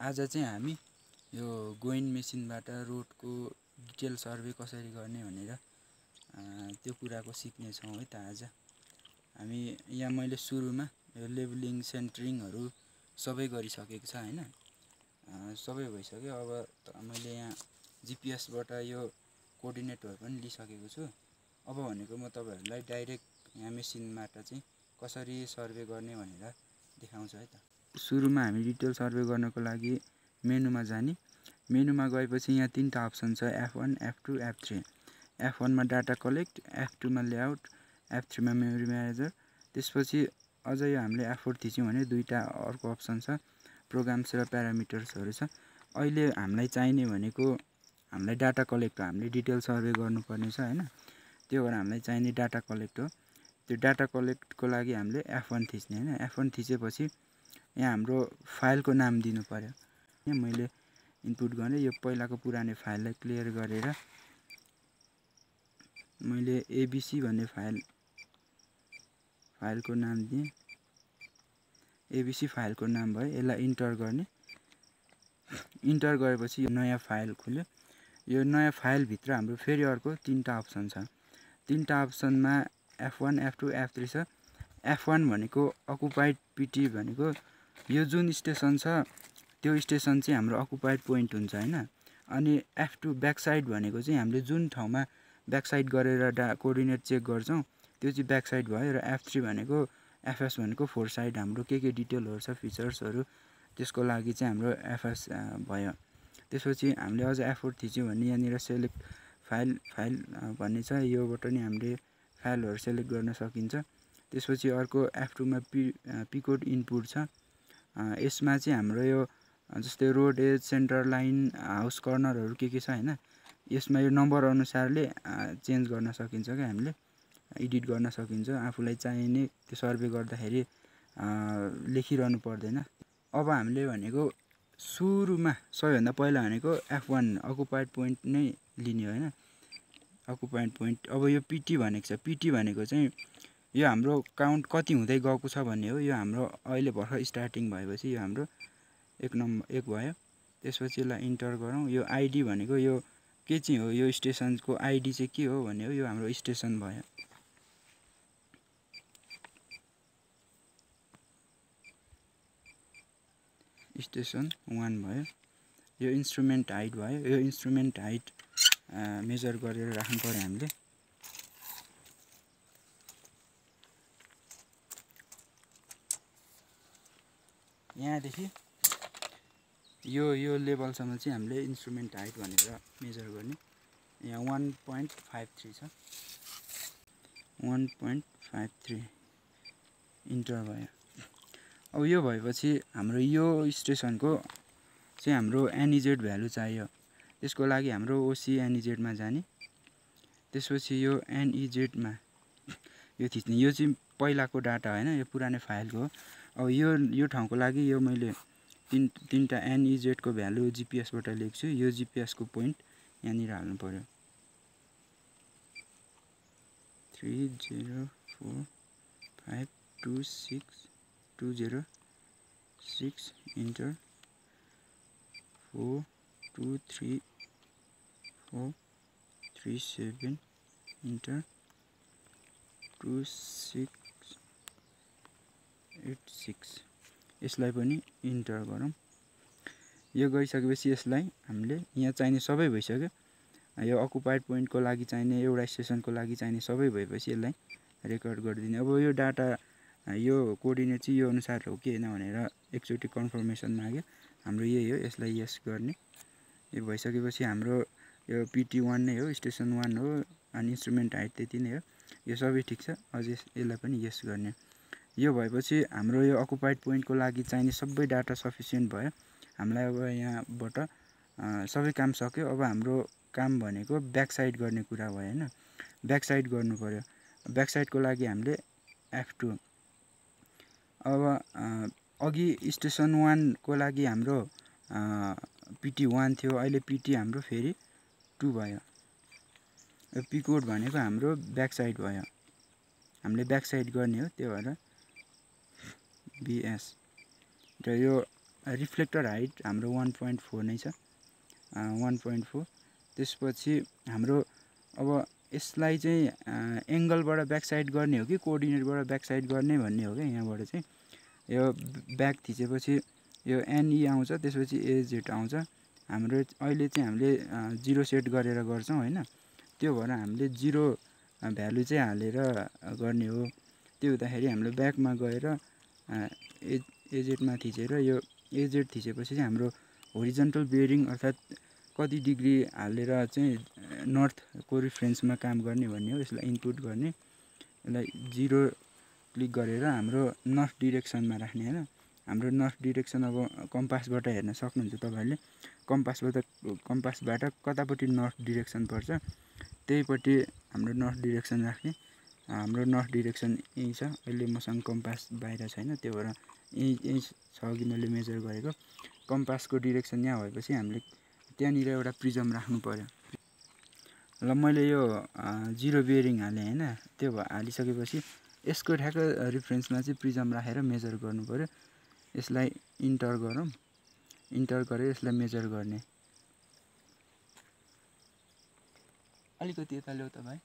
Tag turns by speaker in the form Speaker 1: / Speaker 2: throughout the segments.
Speaker 1: आज चाहिँ हामी यो गोइन मेसिनबाट रोडको डिटेल सर्भे कसरी गर्ने भनेर त्यो कुराको सिक्नेछौँ है त आज। हामी यहाँ मैले सुरुमा यो लेबलिङ सेन्टरिङहरू सबै गरिसकेको छ होइन। सबै भइसक्यो। अब मैले यहाँ जिपिएसबाट यो कोअर्डिनेटहरू पनि लिइसकेको छु। अब भनेको म तपाईँहरूलाई डाइरेक्ट यहाँ मेसिनबाट चाहिँ कसरी सर्भे गर्ने भनेर देखाउँछु है त। सुरुमा हामी डिटेल सर्भे गर्नको लागि मेनुमा जाने। मेनुमा गएपछि यहाँ तिनवटा अप्सन छ F one F two F three F वानमा डाटा कलेक्ट एफ टूमा लेआउट एफ थ्रीमा मेमोरी म्यानेजर। त्यसपछि अझ यो हामीले एफ फोर थिच्यौँ भने दुईवटा अर्को अप्सन छ प्रोग्राम्स र प्यारामिटर्सहरू छ। अहिले हामीलाई चाहिने भनेको हामीलाई डाटा कलेक्ट हो हामीले डिटेल सर्भे गर्नुपर्ने छ होइन? त्यो भएर हामीलाई चाहिने डाटा कलेक्ट हो। त्यो डाटा कलेक्टको लागि हामीले एफ वान थिच्ने होइन? एफ वान थिचेपछि यहाँ हाम्रो फाइलको नाम दिनु पऱ्यो यहाँ मैले इनपुट गरेँ यो पहिलाको पुरानो फाइललाई क्लियर गरेर मैले एबिसी भन्ने फाइल फाइलको नाम दिएँ। एबिसी फाइलको नाम भयो यसलाई इन्टर गर्ने। इन्टर गरेपछि यो नयाँ फाइल खुल्यो। यो नयाँ फाइलभित्र हाम्रो फेरि अर्को तिनवटा अप्सन छ। तिनवटा अप्सनमा F one F two F three छ। एफ वान भनेको अकुपाइड पिटी भनेको यो जुन स्टेसन छ त्यो स्टेसन चाहिँ हाम्रो अकुपाइड पोइन्ट हुन्छ होइन। अनि एफ टू ब्याक साइड भनेको चाहिँ हामीले जुन ठाउँमा ब्याक साइड गरेर डा कोअर्डिनेट चेक गर्छौँ त्यो चाहिँ ब्याक साइड भयो र एफ थ्री भनेको एफएस भनेको फोर साइड हाम्रो के के डिटेलहरू छ फिचर्सहरू त्यसको लागि चाहिँ हाम्रो एफएस भयो। त्यसपछि हामीले अझ एफोर थिच्यौँ भने यहाँनिर सेलेक्ट फाइल फाइल भन्ने छ योबाट नि हामीले फाइलहरू सेलेक्ट गर्न सकिन्छ। त्यसपछि अर्को एफ टूमा पी पिकोड इनपुट छ। यसमा चाहिँ हाम्रो यो जस्तै road edge center line house कर्नरहरू के के छ होइन यसमा यो नम्बर अनुसारले चेन्ज गर्न सकिन्छ क्या हामीले एडिट गर्न सकिन्छ आफूलाई चाहिने त्यो सर्भे गर्दाखेरि लेखिरहनु पर्दैन। अब हामीले भनेको सुरुमा सबैभन्दा पहिला भनेको एफ वान अकुपाइड पोइन्ट नै लिने होइन। अकुपाइड पोइन्ट अब यो पिटी भनेको छ। पिटी भनेको चाहिँ यो हाम्रो काउन्ट कति हुँदै गएको छ भन्ने हो? यो हाम्रो अहिले भर्खर स्टार्टिङ भएपछि यो हाम्रो एक नम्बर एक भयो। त्यसपछि यसलाई इन्टर गरौँ। यो आइडी भनेको यो के चाहिँ हो? यो स्टेसनको आइडी चाहिँ के हो भन्ने हो? यो हाम्रो स्टेसन भयो। स्टेसन वान भयो। यो इन्स्ट्रुमेन्ट हाइट भयो। यो इन्स्ट्रुमेन्ट हाइट मेजर गरेर राख्नु पऱ्यो हामीले। यहाँदेखि यो यो लेभलसम्म चाहिँ हामीले इन्स्ट्रुमेन्ट हाइट भनेर मेजर गर्ने। यहाँ वान पोइन्ट फाइभ थ्री छ। One point five three enter भयो। अब यो भएपछि हाम्रो यो स्टेसनको चाहिँ हाम्रो एनिजेड भ्यालु चाहियो। त्यसको लागि हाम्रो ओसी एनिजेडमा जाने। त्यसपछि यो एनइजेडमा यो थिच्ने। यो चाहिँ पहिलाको डाटा होइन यो पुरानो फाइलको अब यो यो ठाउँको लागि यो मैले तिन तिनवटा एनइजेडको भ्यालु जिपिएसबाट लिएको छु। यो जिपिएसको पोइन्ट यहाँनिर हाल्नु पऱ्यो three zero four five two six two zero six enter four two three four three seven enter two six eight six. यसलाई पनि इन्टर गरौँ। यो गरिसकेपछि यसलाई हामीले यहाँ चाहिने सबै भइसक्यो। यो अकुपाइड पोइन्टको लागि चाहिने एउटा स्टेसनको लागि चाहिने सबै भएपछि यसलाई रेकर्ड गरिदिने। अब यो डाटा यो कोअर्डिनेट चाहिँ यो अनुसार हो कि होइन भनेर एकचोटि कन्फर्मेसन माग्यो। हाम्रो यही हो यसलाई यस गर्ने। यो भइसकेपछि हाम्रो यो पिटी वान नै हो स्टेसन वान हो अनि इन्स्ट्रुमेन्ट हाइट त्यति नै हो। यो सबै ठिक छ? अझै यसलाई पनि यस गर्ने। यो भएपछि हाम्रो यो अकुपाइड पोइन्टको लागि चाहिने सबै डाटा सफिसियन्ट भयो। हामीलाई अब यहाँबाट सबै काम सक्यो। अब हाम्रो काम भनेको ब्याक साइड गर्ने कुरा भयो होइन? ब्याक साइड गर्नु पऱ्यो ब्याक लागि हामीले एफ टू अब अघि स्टेसन वानको लागि हाम्रो पिटी वान थियो। अहिले पिटी हाम्रो फेरि टू भयो। पिकोड भनेको हाम्रो ब्याक साइड भयो। हामीले ब्याक साइड गर्ने हो त्यो भएर बिएस। र यो रिफ्लेक्टर हाइट हाम्रो वान पोइन्ट फोर नै छ। One point four. त्यसपछि हाम्रो अब यसलाई चाहिँ एङ्गलबाट ब्याक साइड गर्ने हो कि कोअर्डिनेटबाट ब्याक साइड गर्ने भन्ने हो क्या यहाँबाट चाहिँ। यो ब्याक थिचेपछि यो एनई आउँछ त्यसपछि एजेड आउँछ। हाम्रो अहिले चाहिँ हामीले जिरो सेट गरेर गर्छौँ होइन? त्यो भएर हामीले जिरो भ्यालु चाहिँ हालेर गर्ने हो। त्यो हुँदाखेरि हामीले ब्याकमा गएर ए एजेडमा थिचेर यो एजेड थिचेपछि चाहिँ हाम्रो होरिजेन्टल बियरिङ अर्थात् कति डिग्री हालेर चाहिँ नर्थको रिफरेन्समा काम गर्ने भन्ने हो। यसलाई इनपुट गर्ने यसलाई जिरो क्लिक गरेर हाम्रो नर्थ डिरेक्सनमा राख्ने होइन? हाम्रो नर्थ डिरेक्सन अब कम्पासबाट हेर्न सक्नुहुन्छ तपाईँहरूले कम्पासबाट कम्पासबाट कतापट्टि नर्थ डिरेक्सन पर्छ। त्यहीपट्टि हाम्रो नर्थ डिरेक्सन राख्ने हाम्रो नर्थ डिरेक्सन यहीँ छ। अहिले मसँग कम्पास बाहिर छैन त्यो भएर यहीँ यहीँ छ अघि मैले मेजर गरेको। कम्पासको डिरेक्सन यहाँ भएपछि हामीले त्यहाँनिर एउटा प्रिजम राख्नु पऱ्यो ल मैले यो जिरो बियरिङ हालेँ होइन त्यो हालिसकेपछि यसको ठ्याक्क रिफरेन्समा चाहिँ प्रिजम राखेर मेजर गर्नु पऱ्यो यसलाई इन्टर गरौँ। इन्टर गरेर यसलाई मेजर गर्ने। अलिकति यता ल्याउ त भाइ।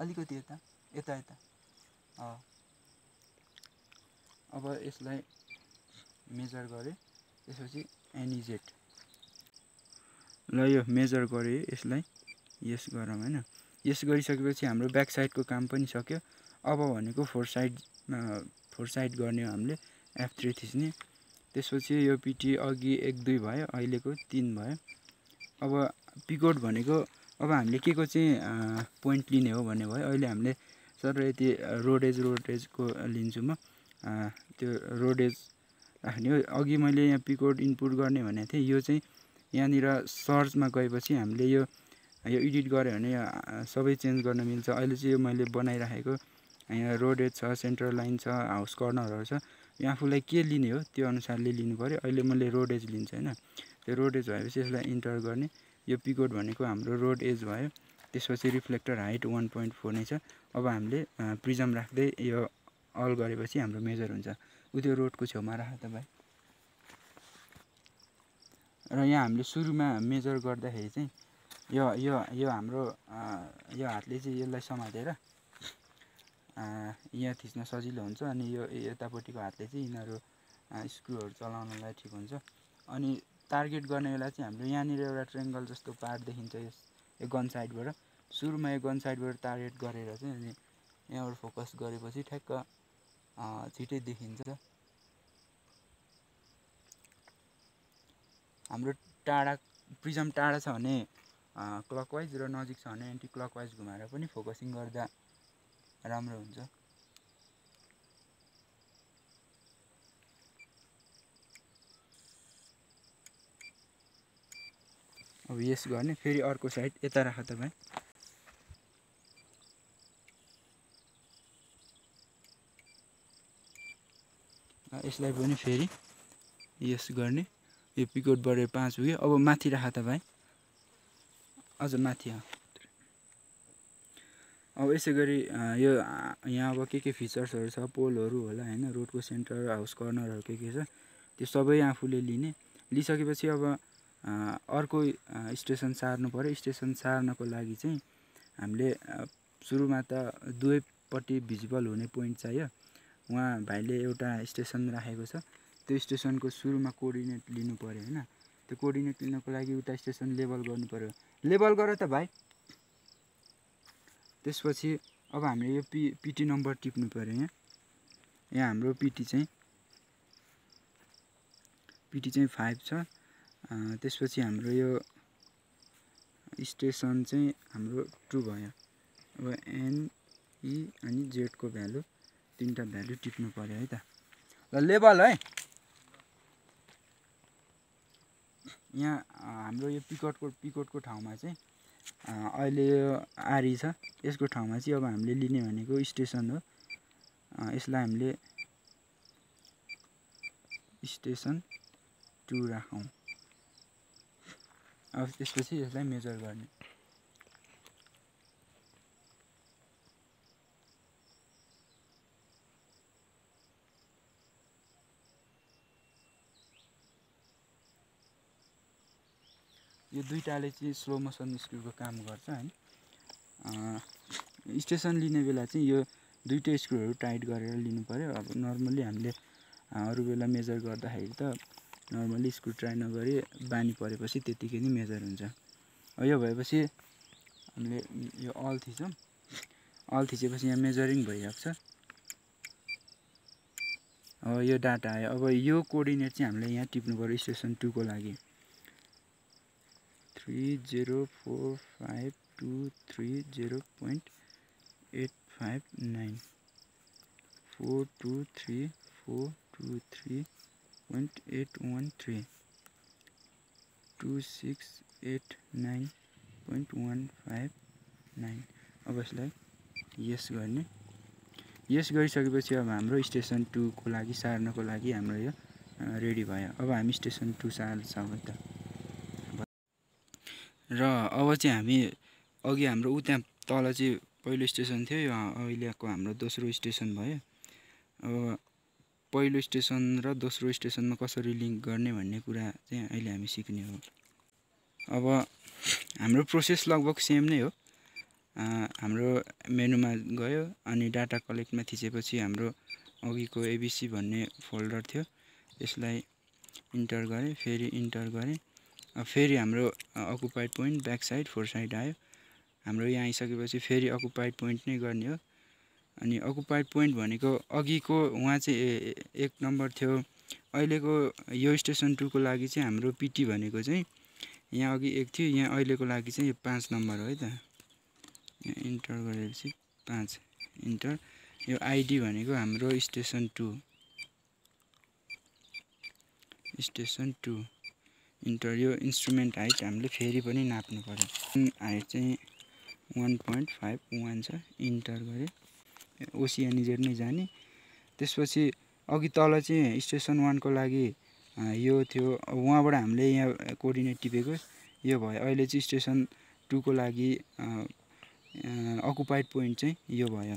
Speaker 1: अलिकति यता यता यता। अब यसलाई मेजर गरेँ त्यसपछि एनिजेड ल यो मेजर गरेँ यसलाई यस गरौँ होइन। यस गरिसकेपछि हाम्रो ब्याक साइडको काम पनि सक्यो। अब भनेको फोर साइड फोर साइड गर्ने हो हामीले एफ थ्री थिच्ने। त्यसपछि यो पिटी अघि एक दुई भयो अहिलेको तिन भयो। अब पिकोड भनेको अब हामीले के को चाहिँ पोइन्ट लिने हो भन्ने भयो। अहिले हामीले सर यति रोडेज रोडेजको लिन्छु म। त्यो रोडेज राख्ने हो। अघि मैले यहाँ पिकोड इनपुट गर्ने भनेको थिएँ। यो चाहिँ यहाँनिर सर्चमा गएपछि हामीले यो यो एडिट गऱ्यो भने सबै चेन्ज गर्न मिल्छ। अहिले चाहिँ यो मैले बनाइराखेको। यहाँ रोडेज छ सेन्ट्रल लाइन छ हाउस कर्नरहरू छ। यो आफूलाई के लिने हो त्यो अनुसारले लिनु पऱ्यो। अहिले मैले रोड एज लिन्छु होइन। त्यो रोड एज भएपछि यसलाई इन्टर गर्ने। यो पिकोड भनेको हाम्रो रोड एज भयो। त्यसपछि reflector height one point four नै छ। अब हामीले प्रिजम राख्दै यो अल गरेपछि हाम्रो मेजर हुन्छ। उ त्यो रोडको छेउमा राख त भाइ। र यहाँ हामीले सुरुमा मेजर गर्दाखेरि चाहिँ यो यो यो हाम्रो यो हातले चाहिँ यसलाई समातेर यहाँ थिच्न सजिलो हुन्छ अनि यो यतापट्टिको हातले चाहिँ यिनीहरू स्क्रुहरू चलाउनलाई ठिक हुन्छ। अनि टार्गेट गर्ने बेला चाहिँ हाम्रो यहाँनिर एउटा ट्रेङ्गल जस्तो पार्ट देखिन्छ यस यो गन साइडबाट सुरुमा यो गन साइडबाट टार्गेट गरेर चाहिँ अनि यहाँबाट फोकस गरेपछि ठ्याक्क छिटै देखिन्छ। हाम्रो टाढा प्रिजम टाढा छ भने क्लकवाइज र नजिक छ भने एन्टी क्लकवाइज घुमाएर पनि फोकसिङ गर्दा राम्रो हुन्छ। अब यस गर्ने फेरि अर्को साइड यता राख तपाईँ। यसलाई पनि फेरि यस गर्ने यो पिकोट बढेर पाँच पुग्यो अब माथि राख त भाइ अझ माथि अब यसै गरी यो यहाँ अब के के फिचर्सहरू छ पोलहरू होला होइन रोडको सेन्टर हाउस कर्नरहरू के के छ त्यो सबै आफूले लिने। लिइसकेपछि अब अर्को स्टेसन सार्नु पऱ्यो स्टेसन सार्नको लागि चाहिँ हामीले सुरुमा त दुवैपट्टि भिजिबल हुने पोइन्ट चाहियो। उहाँ भाइले एउटा स्टेसन राखेको छ। त्यो स्टेसनको सुरुमा कोअर्डिनेट लिनु पऱ्यो होइन। त्यो कोअर्डिनेट लिनको लागि उता स्टेसन लेबल गर्नु पऱ्यो लेबल गर त भाइ। त्यसपछि अब हामीले यो पि पिटी नम्बर टिप्नु पऱ्यो यहाँ। यहाँ हाम्रो पिटी चाहिँ पिटी चाहिँ फाइभ छ। त्यसपछि हाम्रो यो स्टेसन चाहिँ हाम्रो टु भयो। अब एनई अनि जेडको भ्यालु तिनवटा भ्यालु टिप्नु पऱ्यो है त। ल लेबल है। यहाँ हाम्रो यो पिकटको पिकटको ठाउँमा चाहिँ अहिले यो आरी छ। यसको ठाउँमा चाहिँ अब हामीले लिने भनेको स्टेसन हो। यसलाई हामीले स्टेसन टु राखौँ। अब त्यसपछि यसलाई मेजर गर्ने। यो दुइटाले चाहिँ स्लो मोसन स्क्रुको काम गर्छ होइन स्टेसन लिने बेला चाहिँ यो दुइटै स्क्रुहरू टाइट गरेर लिनु पऱ्यो अब नर्मल्ली हामीले अरू बेला मेजर गर्दाखेरि त नर्मल्ली स्क्रु ट्राई नगरी बानी परेपछि त्यत्तिकै नै मेजर हुन्छ। यो भएपछि हामीले यो अल थिच्छौँ अल थिचेपछि यहाँ मेजरिङ भइरहेको छ अब यो डाटा आयो। अब यो कोअर्डिनेट चाहिँ हामीले यहाँ टिप्नु पऱ्यो स्टेसन टूको लागि। Three zero four five two three zero point eight five nine four two three four two three point eight one three two six eight nine point one five nine अब यसलाई यस गर्ने। यस गरिसकेपछि अब हाम्रो स्टेसन टूको लागि सार्नको लागि हाम्रो यो रेडी भयो। अब हामी स्टेसन टू सार्छौँ त। र अब चाहिँ हामी अघि हाम्रो ऊ त्यहाँ तल चाहिँ पहिलो स्टेसन थियो यो अहिलेको हाम्रो दोस्रो स्टेसन भयो। अब पहिलो स्टेसन र दोस्रो स्टेसनमा कसरी लिङ्क गर्ने भन्ने कुरा चाहिँ अहिले हामी सिक्ने हो। अब हाम्रो प्रोसेस लगभग सेम नै हो। हाम्रो मेनुमा गयो अनि डाटा कलेक्टमा थिचेपछि हाम्रो अघिको एबिसी भन्ने फोल्डर थियो। यसलाई इन्टर गरेँ फेरि इन्टर गरेँ। फेरि हाम्रो occupied point back side four side आयो। हाम्रो यहाँ आइसकेपछि फेरि अकुपाइड पोइन्ट नै गर्ने हो। अनि अकुपाइड पोइन्ट भनेको अघिको उहाँ चाहिँ एक नम्बर थियो। अहिलेको यो स्टेसन टूको लागि चाहिँ हाम्रो पिटी भनेको चाहिँ यहाँ अघि एक थियो यहाँ अहिलेको लागि चाहिँ यो पाँच नम्बर हो है त। इन्टर गरेपछि पाँच इन्टर यो आइडी भनेको हाम्रो station two station two enter यो इन्स्ट्रुमेन्ट हाइट हामीले फेरि पनि नाप्नु पऱ्यो। हाइट चाहिँ वान पोइन्ट फाइभ वान छ इन्टर गरेँ ओसिएनइजेड नै जाने। त्यसपछि अघि तल चाहिँ स्टेसन वानको लागि यो थियो। उहाँबाट हामीले यहाँ कोअर्डिनेट टिपेको। यो भयो। अहिले चाहिँ स्टेसन टूको लागि अकुपाइड पोइन्ट चाहिँ यो भयो।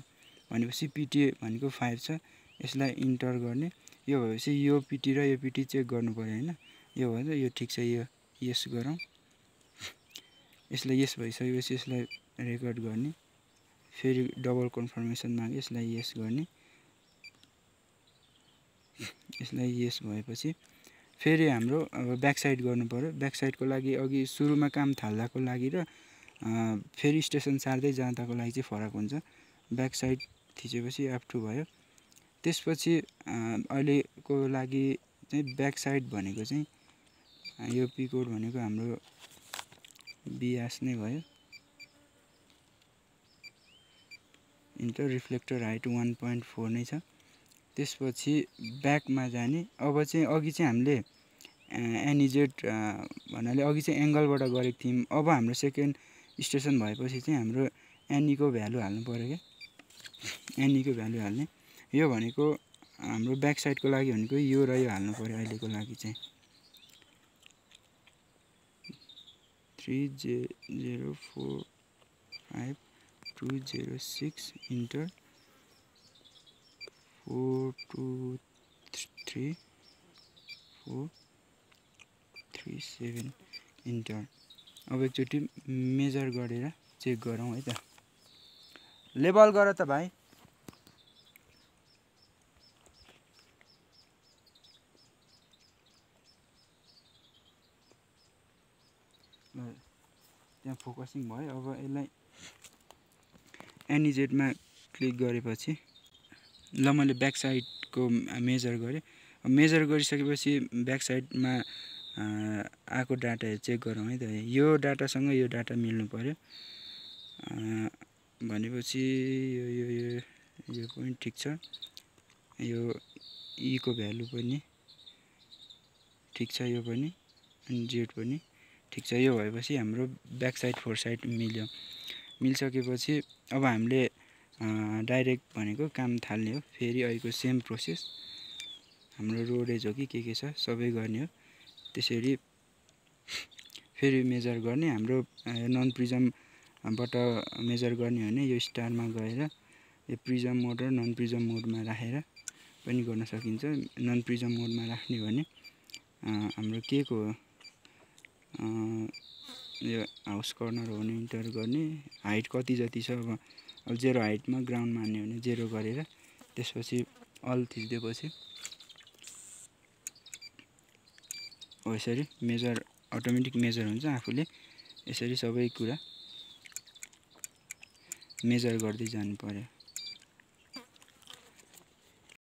Speaker 1: भनेपछि पिटी भनेको फाइभ छ। यसलाई इन्टर गर्ने। यो भएपछि यो पिटी र यो पिटी चेक गर्नु पऱ्यो होइन? यो भयो यो ठिक छ यो यस गरौँ। यसलाई यस भइसकेपछि यसलाई रेकर्ड गर्ने। फेरि डबल कन्फर्मेसन माग्यो यसलाई यस गर्ने। यसलाई यस भएपछि फेरि हाम्रो अब ब्याक साइड गर्नु पऱ्यो ब्याक साइडको लागि अघि सुरुमा काम थाल्दाको लागि र फेरि स्टेसन सार्दै जाँदाको लागि चाहिँ फरक हुन्छ। ब्याक साइड थिचेपछि टू भयो। त्यसपछि अहिलेको लागि चाहिँ ब्याक साइड भनेको चाहिँ यो पी कोड भनेको हाम्रो बिआस नै भयो। Enter reflector height one point four नै छ। त्यसपछि ब्याकमा जाने अब चाहिँ अघि चाहिँ हामीले एनिजेड भन्नाले अघि चाहिँ एङ्गलबाट गरेको थियौँ। अब हाम्रो सेकेन्ड स्टेसन भएपछि चाहिँ हाम्रो एनीको भ्यालु हाल्नु पऱ्यो क्या। एनीको भ्यालु हाल्ने। यो भनेको हाम्रो ब्याक साइडको लागि भनेको यो र यो हाल्नु पऱ्यो अहिलेको लागि चाहिँ। थ्री जे zero four five two zero six enter four two three four three seven enter अब एकचोटि मेजर गरेर चेक गरौँ है त। लेबल गर त भाइ। त्यहाँ फोकसिङ भयो। अब यसलाई एनिजेडमा क्लिक गरेपछि ल मैले ब्याक साइडको मेजर गरेँ। मेजर गरिसकेपछि ब्याक साइडमा आएको डाटाहरू चेक गरौँ है त। यो डाटासँग यो डाटा मिल्नु पऱ्यो भनेपछि यो यो यो यो पनि ठिक छ। यो ईको भ्यालु पनि ठिक छ यो पनि अनि जेड पनि। ठिक छ यो भएपछि हाम्रो ब्याक साइड फोर साइड मिल्यो। मिलिसकेपछि अब हामीले डाइरेक्ट भनेको काम थाल्ने हो। फेरि अहिलेको सेम प्रोसेस हाम्रो रोडेज हो कि के के छ सबै गर्ने हो। त्यसरी फेरि मेजर गर्ने हाम्रो नन प्रिजमबाट मेजर गर्ने हो भने यो स्टारमा गएर यो प्रिजम मोड र नन प्रिजम मोडमा राखेर पनि गर्न सकिन्छ। नन प्रिजम मोडमा राख्ने भने हाम्रो के को यो हाउस कर्नर हो भने इन्टर गर्ने। हाइट कति जति छ अब अब जेरो हाइटमा ग्राउन्ड मान्यो भने जेरो गरेर त्यसपछि अल थिचिदिएपछि हो यसरी मेजर अटोमेटिक मेजर हुन्छ आफूले। यसरी सबै कुरा मेजर गर्दै जानु पऱ्यो